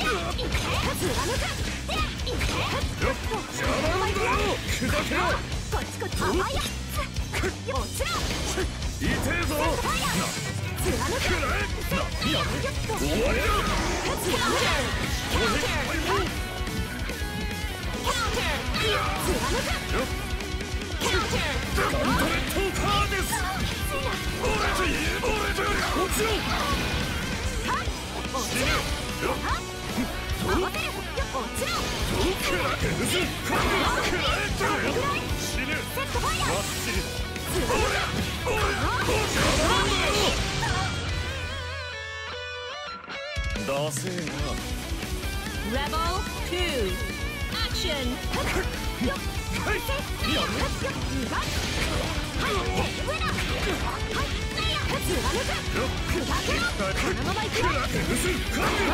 ー貫くはいセットファイヤー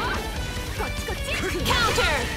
止めるぞやっな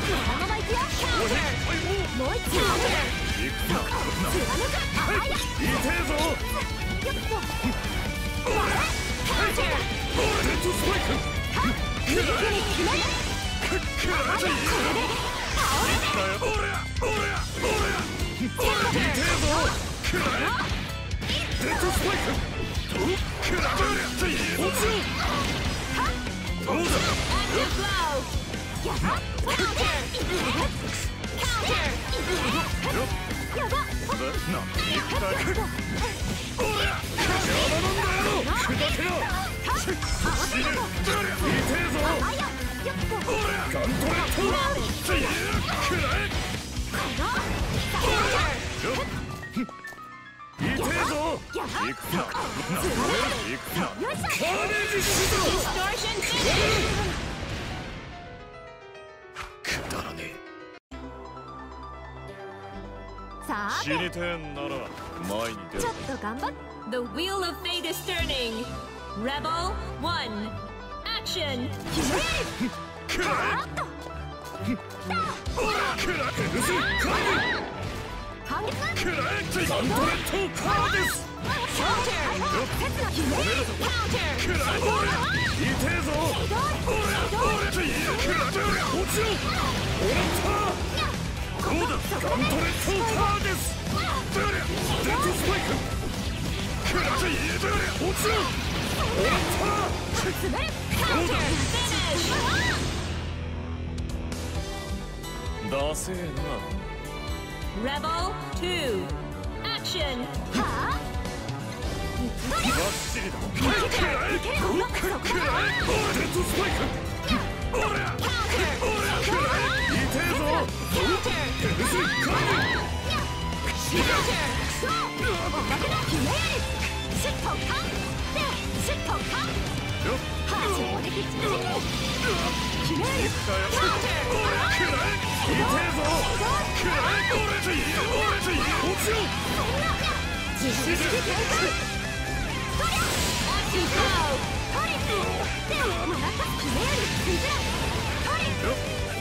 っでな行くよ俺や邪魔なんだよ砕けろ死ぬ痛えぞファイヤーよっと俺やガントレットって言えくらえよっ痛えぞ行くなな行くなよいしょカーネージシド Distortion finish くさあえ死にてえんなら前に出ろ。ちょっと頑張っ。The wheel of fate is turning. Rebel 1 Action. くらあっとらくらえく。らえってガントレットカーですらえ俺痛えぞ俺俺って言えく。らえ落ちろたどうだガントレットカーですどれレッドスパイクくらえ言えどれ落ちろ俺った詰める Counter Finish ダセえな Rebel 2 Action. はあバッチリだくらトリでもらった決める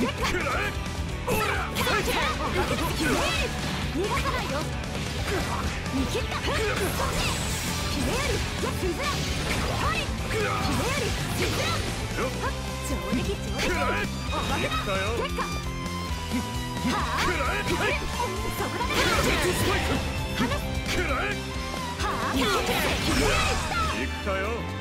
行ったよ。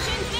行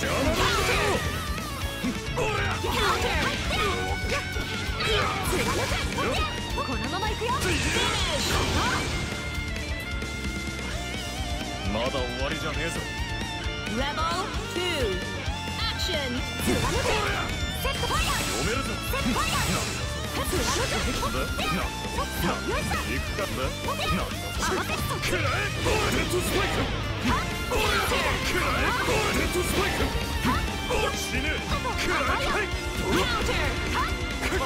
邪魔なんだよおりゃこのまま行くよまだ終わりじゃねえぞ。Rebel 2 Action. セットファイヤー読めるぞセットファイヤー貫くなんだなよいしょ行くかななんだそ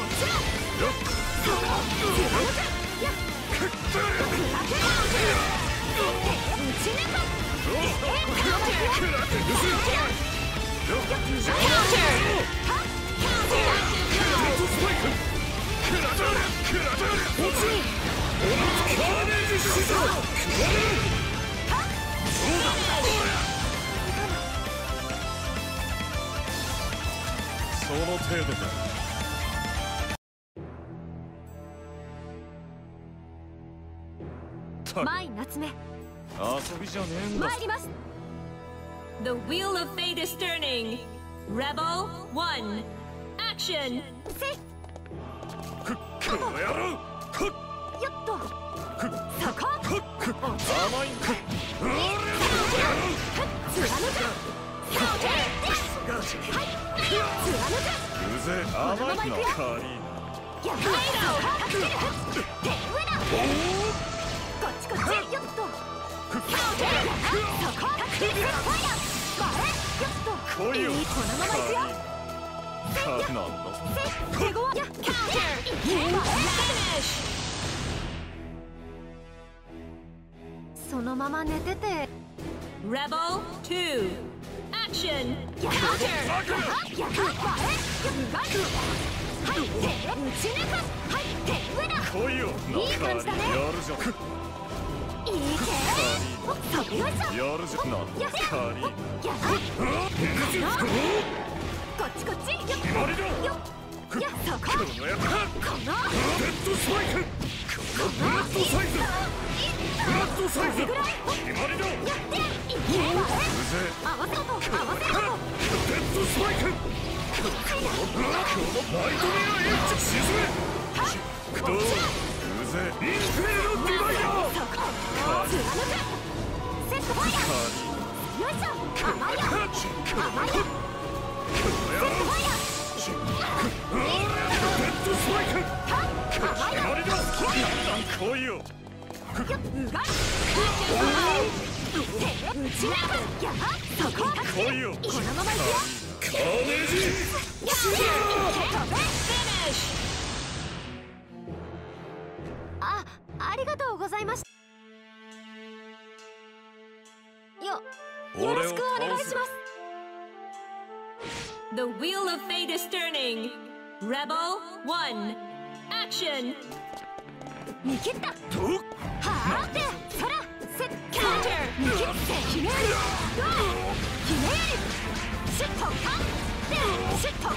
の程度かったくマイ夏目。遊びじゃねえんだ。参ります。The wheel of fate is turning. Rebel 1 Action. せいくこの野郎くっ。よっと。くっ。そこ。くっ。くっ甘いんかうわ貫くがし貫うぜえ甘いなカーリーくやばいのまま行くよ。カーリーかなんだ。せ手そのまま寝てて Rebel 2 Action やはやや前よっはい手打ち抜くはい手裏来いよいい感じだねやるじゃんよっ決まりだよっやそここの野郎このデッドスパイクこのブライトメアエッジ沈めどううぜえインフェルノディバイ Finish! ありがとうございました。よよろしくお願いします。The wheel of fate is turning. Rebel Action. 見切った。はあ？ってンー見切ってひねドアひねシットカンでシットカン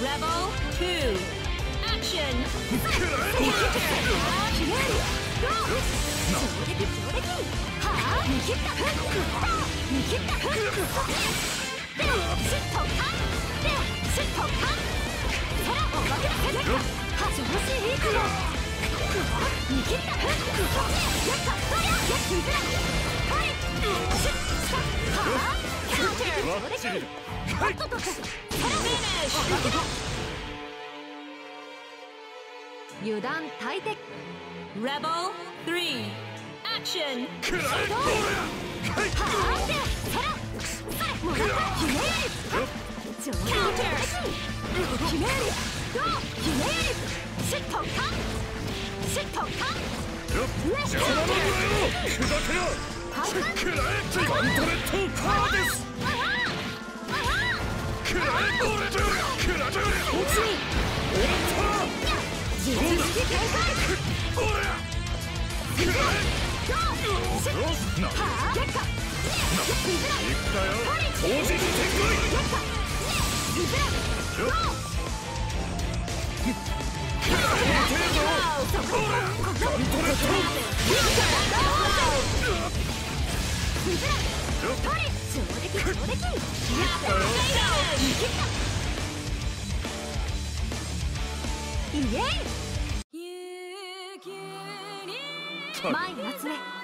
Level 2 Action! Go! 油断大敵レベル3。action! Counter! Counter! 前に集め。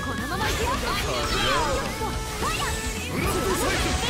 このまま行くよ。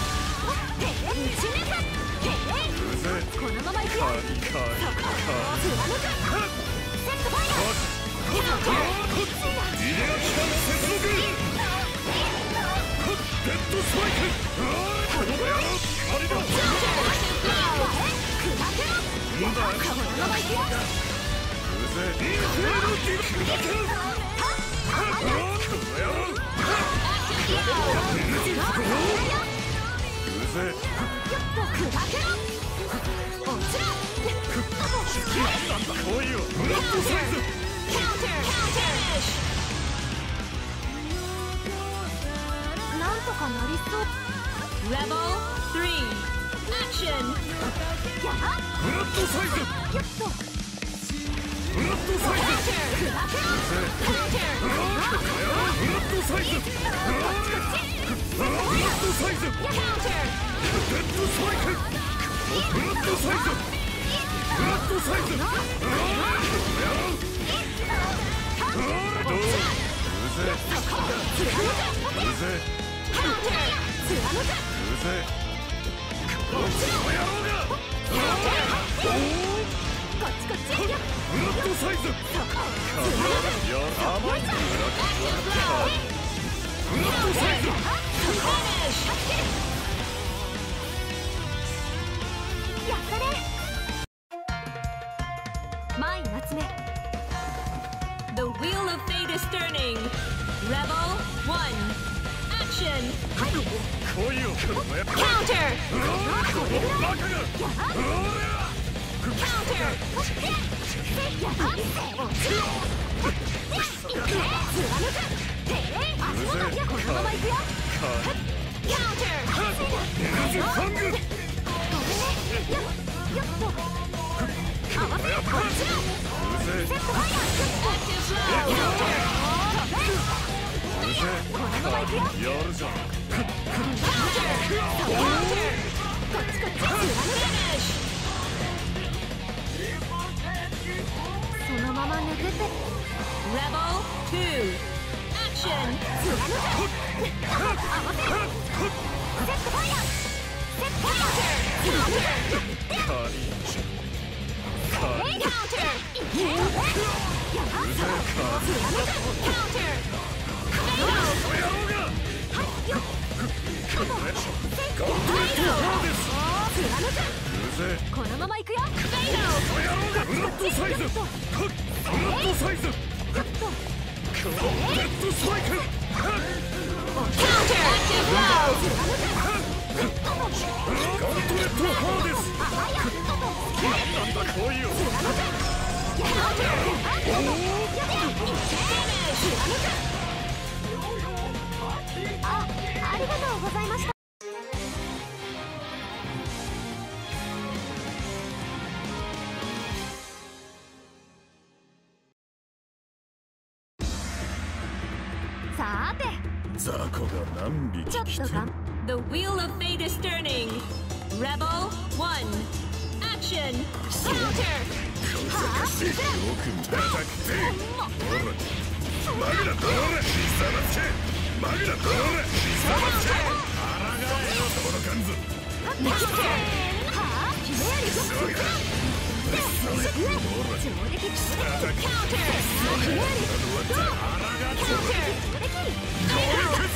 くぜなんラッサイズとかなりそうラッドサイズラッサイズブラッドサイズサイズ The wheel of fate is turning. Rebel one, action. Counter. Counter. Counter. そのまま拭って Rebel 2このままいくよフレロットサイズフロットサイズありがとうございました come. The wheel of fate is turning. Rebel one, action, counter.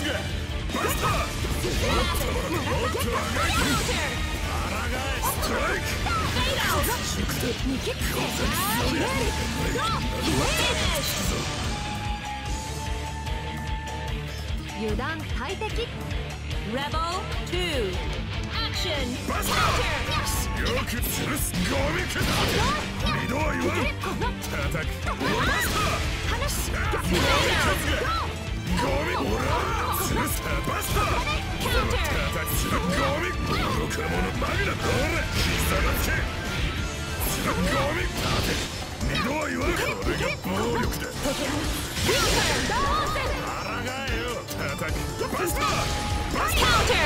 Counter! 油断大敵 Rebel! 2 Action バスターよく吊すゴミくだ二度は言わん叩くバスター話すゴミくずゴミほ Counter!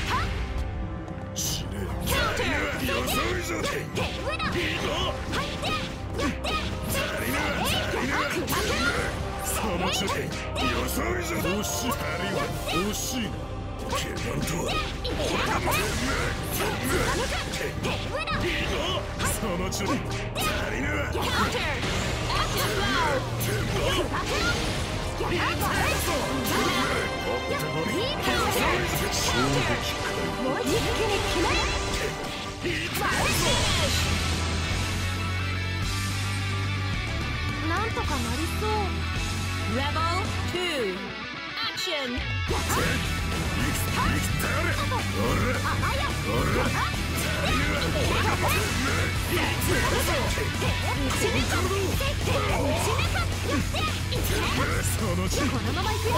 死ね予想以上だ手上だいいぞ入ってやって足りぬ足りぬその調子予想以上惜しい惜しいケバンとは俺がもう手上だいいぞその調子足りぬ Counter. Active blow. やばいおってこい Counter. 衝撃もう一気に決める Finish. なんとかなりそう Rebel 2. Action. 生きここのまま行くよ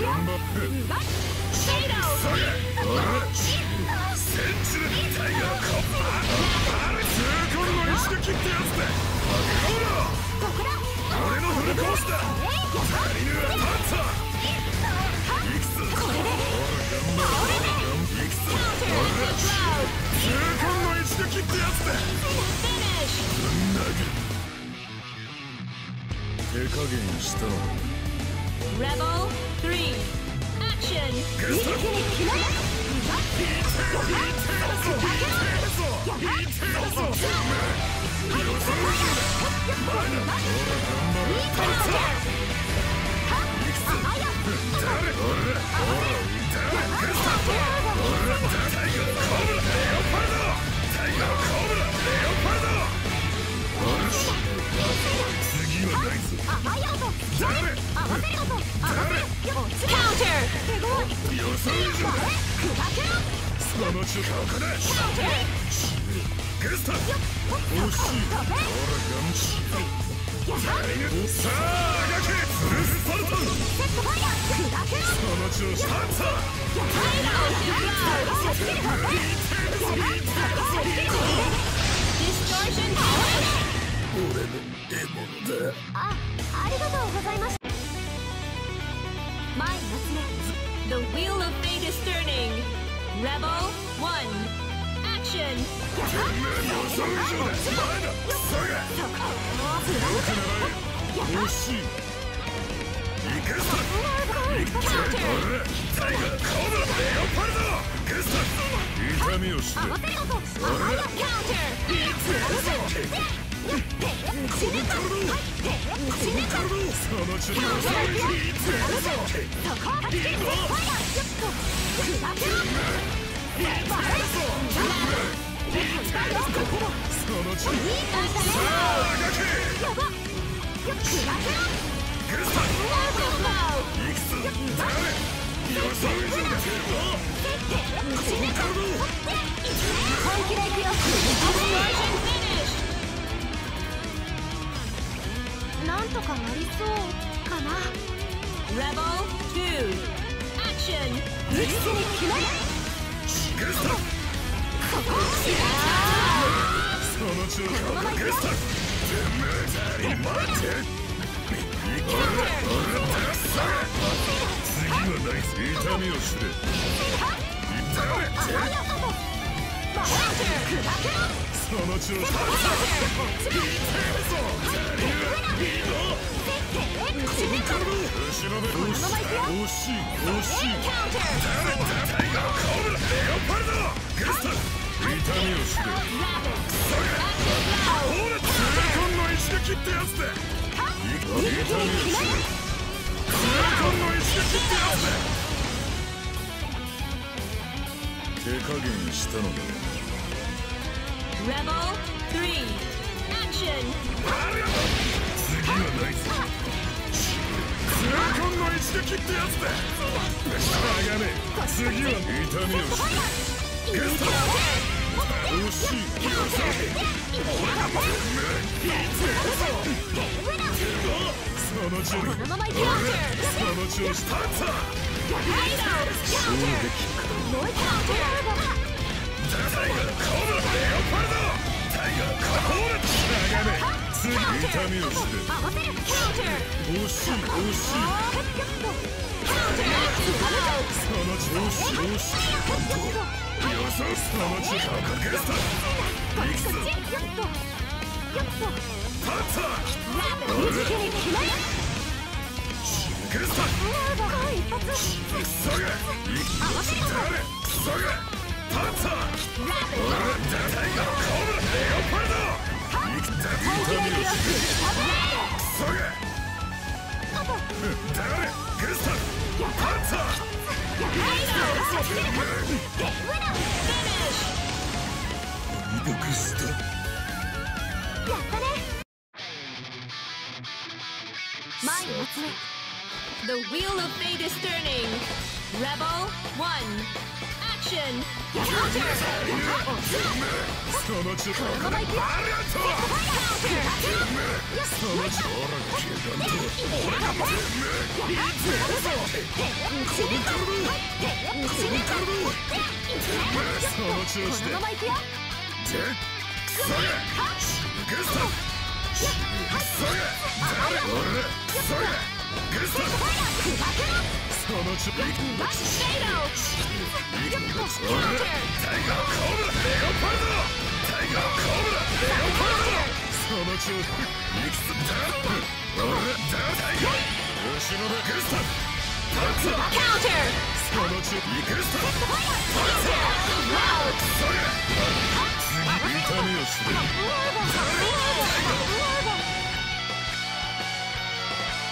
頑張って Fatal. それ俺センチルタイガーコッパあれ痛恨の一撃ってやつだ俺のフルコースだ足りぬはパンツァいくつこれで頑張れいくつ中間の一撃ってやつだなんだか手加減したの Rebel 3. Action. グスタそのちここだ Counter. グスタ惜しい俺がんしさあ描けフルスパルタその調子パンツァ Distortion power. 俺の獲物だあ、りがとうございました前夏目 The wheel of fate is turning. Rebel 1. そのなんとかなりそうかな Rebel 2. Action. 一気に決めるグスタその調子グスタてめえ待って俺俺ださ次はないぞ痛みを知れしい惜しい痛みをしたのだ Rebel 3. Action. 次は痛恨の一撃ってやつだしゃがね次は痛みを知れグスタ惜しいよ The Wheel of Fate is turning! Rebel 1! Action! Counter! Counter! 備このまま行くよその調子パンツァー衝撃もう一回ターコブラレオパルドタイガーコーラしやがれ次痛みをして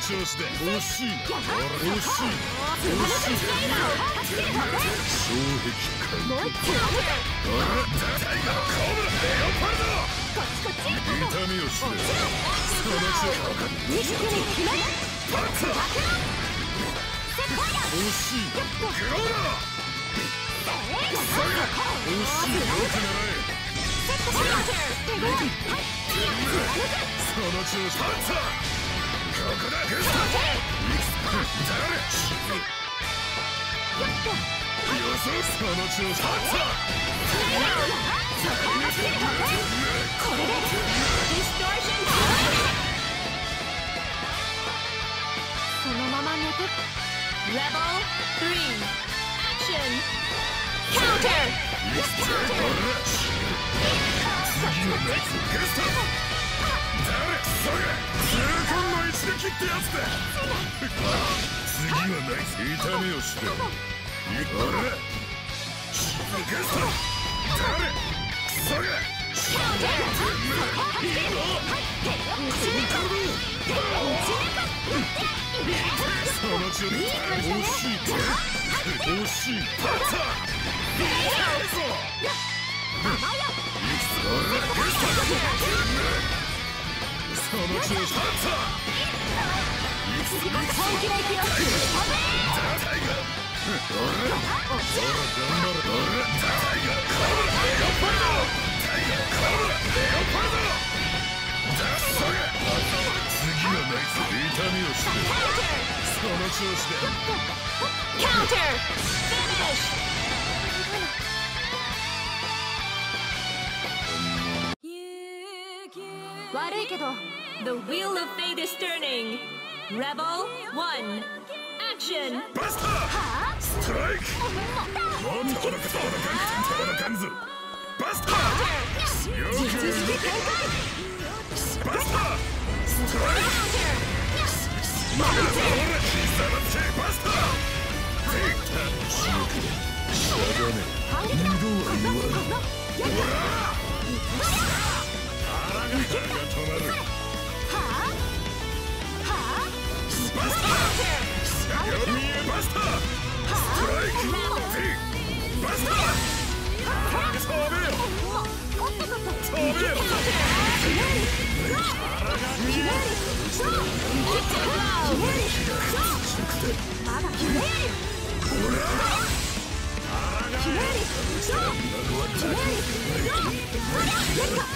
しい惜しい。パンツァーその調子パンツァー本気で行くよザ・タイガー俺ら頑張る俺惜しいパターンブラレオパルドザ・ソガ次はないぞ痛みをしてその調子で悪いけど The wheel of fate is turning. Rebel one. Action. バスターストライクもっとほどかほどかんほどかん Let's go!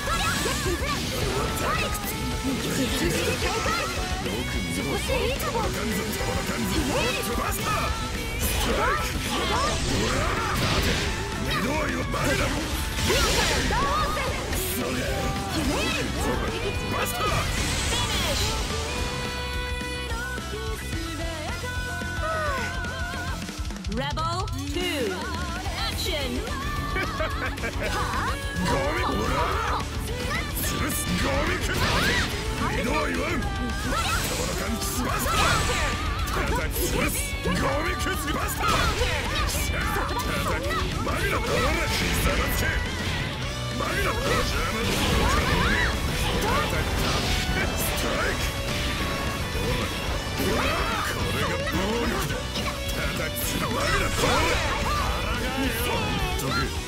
Rebel 2 Action! ゴミおらつるすゴミくんどう言わんそのかんきすばすかゴミくずバスターマリノコロナシーザーバスケマリノコロジャーマゴミチャンネルタッチストライクおいこれが暴力だ戦うマリノコロナ腹がええよ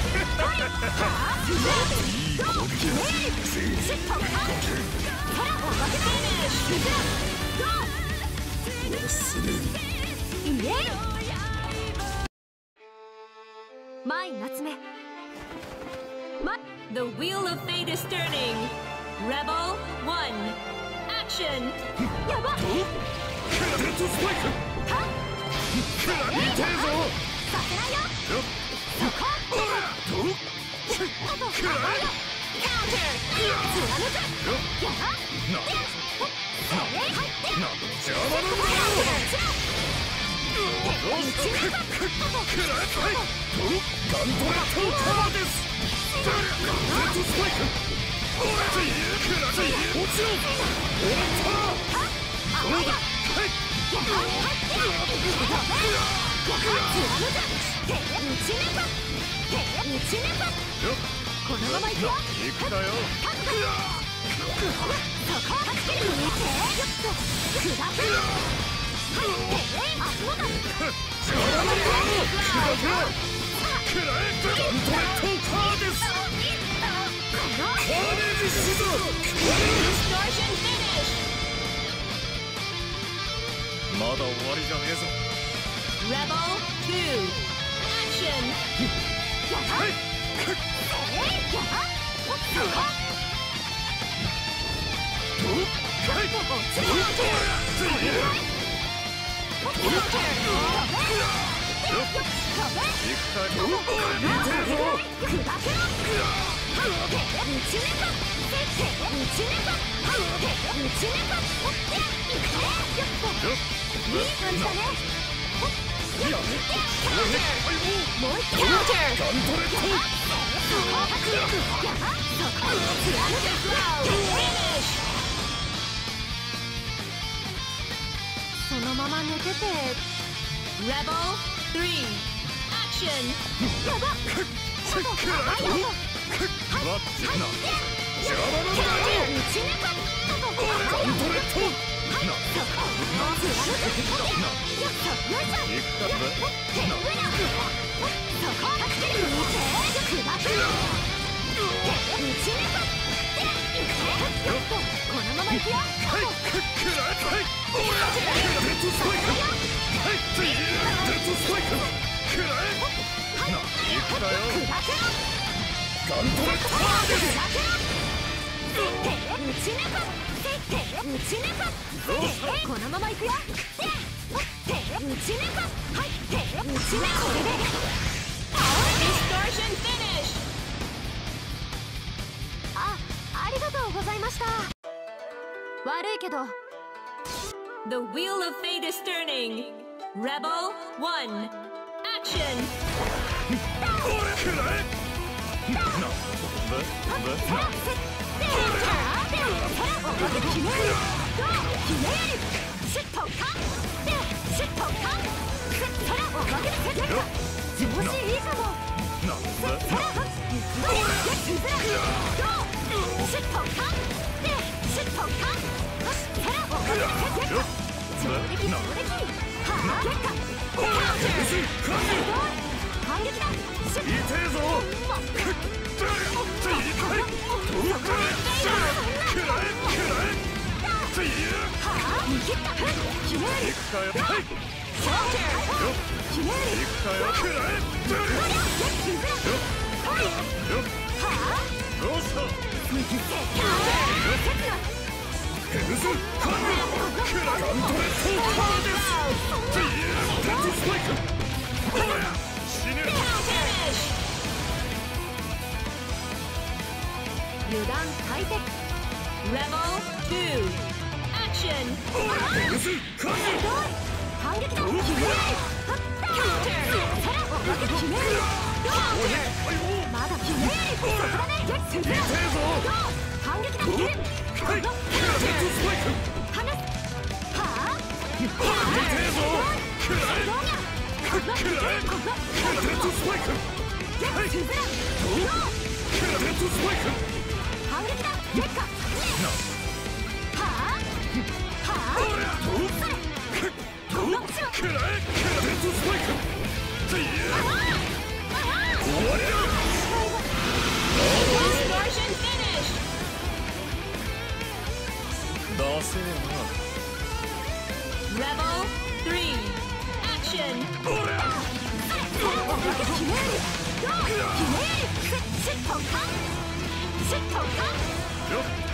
The wheel of fate is turning! Rebel 1, action! To to 貫くこのままくくだていまだ終わりじゃねえぞ Rebel 2 Action! いい感じだねそのまま寝てて Rebel 3やばっガントレット打ち抜く The Wheel of Fate is turning Rebel Action、反撃だ痛えぞ油断大敵 Rebel 2. Action! ヘルスカング反撃だひねり Counter! さらお化けひねりまだひねりそこだね反撃だひねりはいデッドスパイク離すはあ痛えぞくらえくらえデッドスパイクはいスズラデッドスパイク反撃だゲッカなはあはあおりゃどうするシットカンシットカンよ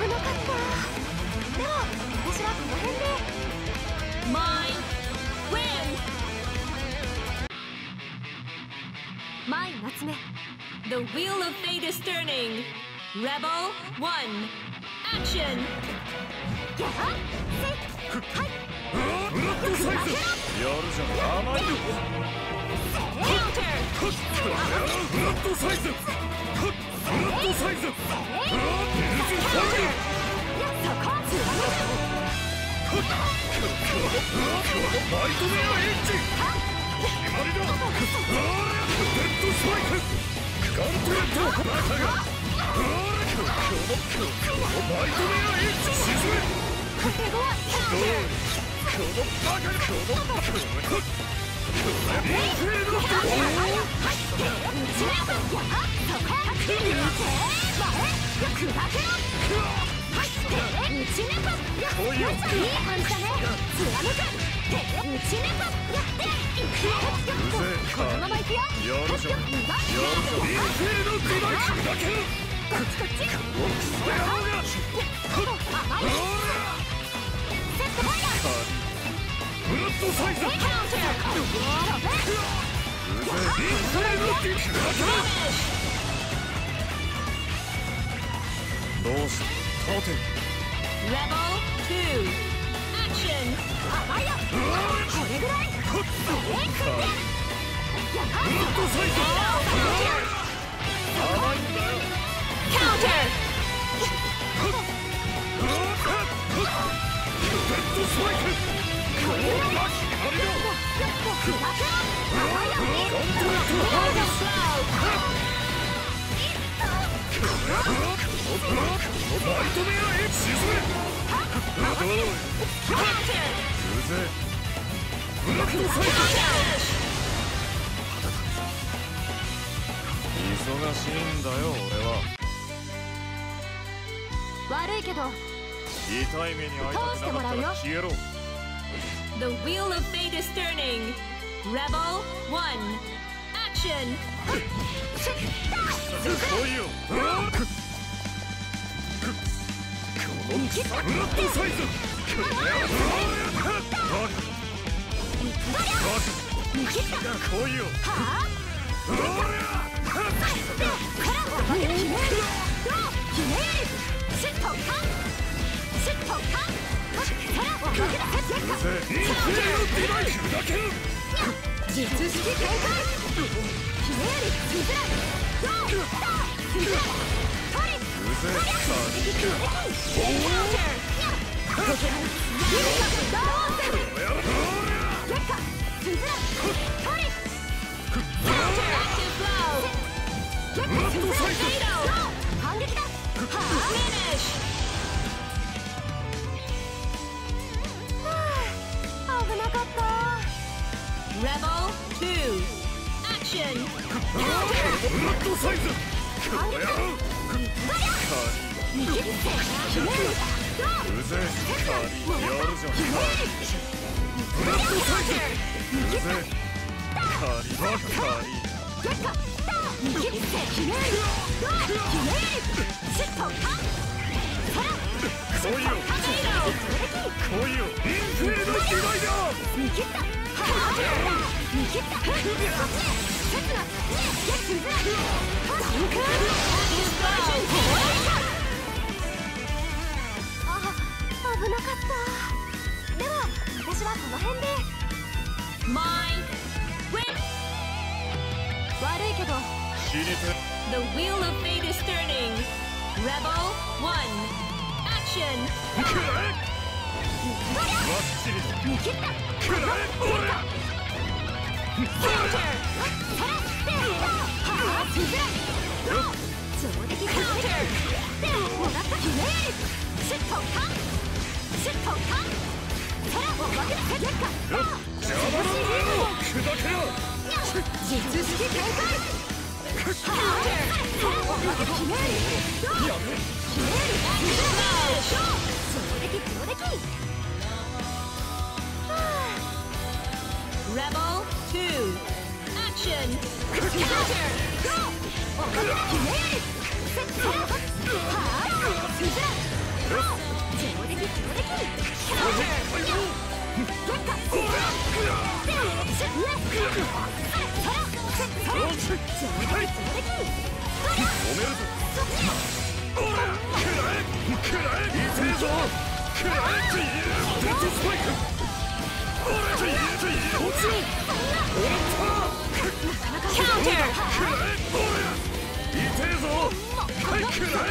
危なかった。でも私はこの辺で。Mine! Win! マイ夏目 The wheel of fate is turning! Rebel 1. Action! ギャハせいはい。ブラッ。ドサイズやるじゃん甘いよ!ブラッ。ドサイズブラッ。ドサイズブラッ。ドスパイクガントレットバカがバイトメアエッジ沈めく手強いこのバカがこのバカがインフェルノはいで打ち抜くギャハそこ見て前よ砕けろはいで打ち抜くやこういうよっしゃいい感じだね貫くで打ち抜くやっていくようぜえ。このままいくよやるじゃん2番インフェルノデバイスだどうした立て Rebel 2. Action! 甘いよこれぐらいえいくんでやはブラッドサイズ甘いんだよ Counter! デッドスパイクこれが決まりだ砕けろ甘いよガン忙しいんだよ俺は悪いけど痛い目に遭いたくなかったら消えろ The wheel of fate is turning. Rebel one. Action. 来いよ術式展開ひねりスズラ Rebel two. Action. フラットサイズよ来いよインフレのデバイダー見切った危なかったでは私はこの辺で My win. 悪いけど死にて The wheel of fate is turning. Rebel one. Action. くらえバッチリだ見切ったくらえ俺上出来カウンター Rebel 2 Action! Counter! Go! Let's go! りシュッとカンシュッと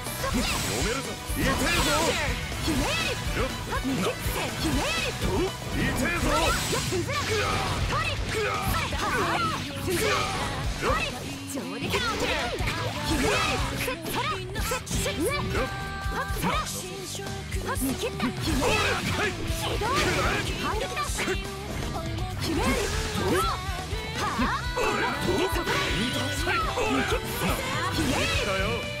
めるぞ痛えぞひねりよっ。逃げてひねり痛えぞよっスズラトリくらはあスズラよっ上出来ひねりセッサラセッセッねよっはっサラはっ見切ったひねはいりどう反撃だひねりはあそこだはい俺ひねり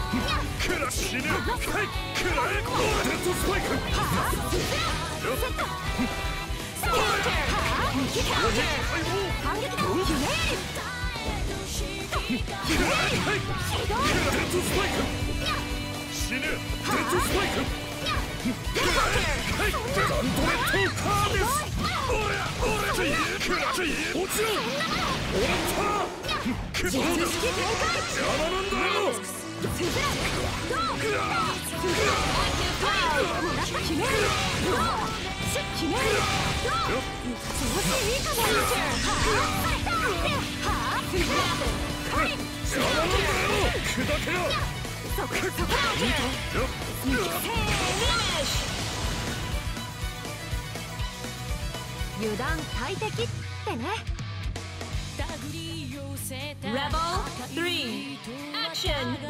セッスズラどう痛えぞよっはいクはいくらえ落ちろダセーな Rebel two. Action. 止めるぞくらえデッドスパイクくら死ぬはいくらえデッドスパイク反撃だひねくらえはいくらデッドスパイク死ぬデッドスパイクはいガントレットカーです俺俺というくらという落ちろ終わったくどうだ邪魔なんだよくらもらった決めるどうシュッ決めるどう調子いいかもはあはあスラ邪魔なんだよ油断大敵ってね。Rebel 3 Action い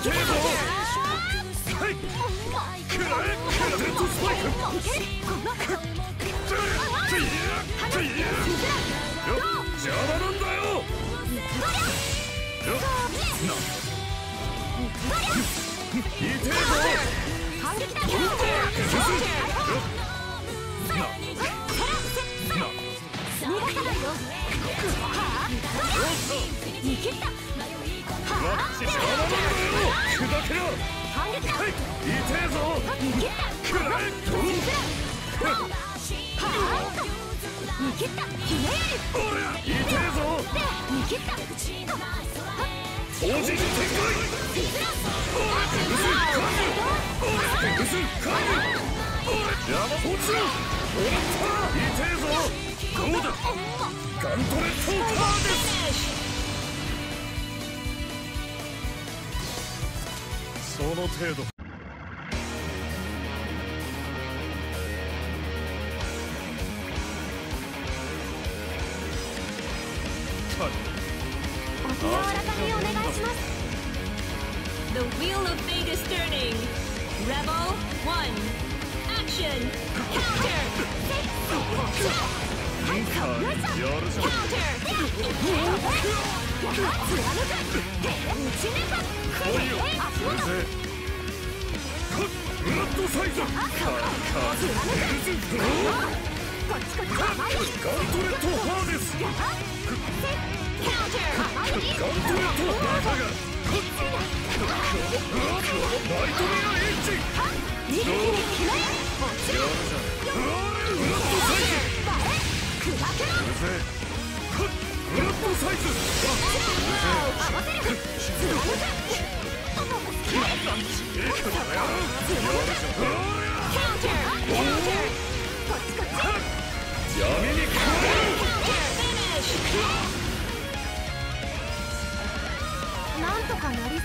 けるぞはいくらえくらデッドスパイクいけるこのついついよ邪魔なんだよよないてえぞ反撃だ崩すよ逃がさないよはあ見切ったはあ邪魔なんだよ砕けろ反撃だはいいてえぞ見切ったくらえはあ見切ったひねおりゃいてえぞる見切った同時に展開おりゃ崩すカーブおりゃ邪魔落ちろおらったいてえぞ。どうだガントレットカーです。その程度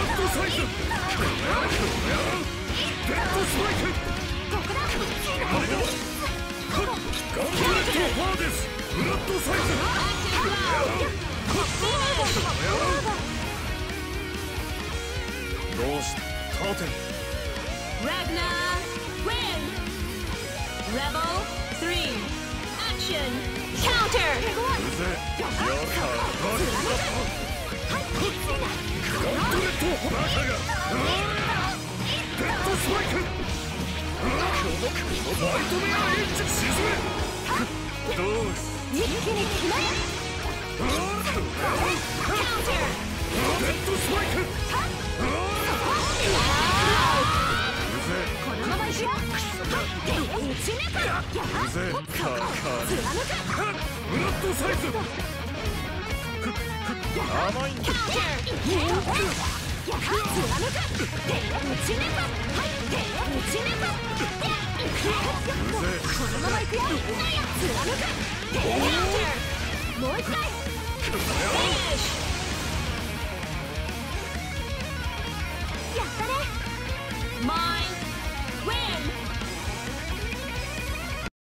ッッドスパイクあれだガントレットハーですブラッドサイズこの野郎どうした立て Ragnar win! Rebel 3 Action! Counter! うぜやかガントレットバカがレッドスパイクッドサイズやったね。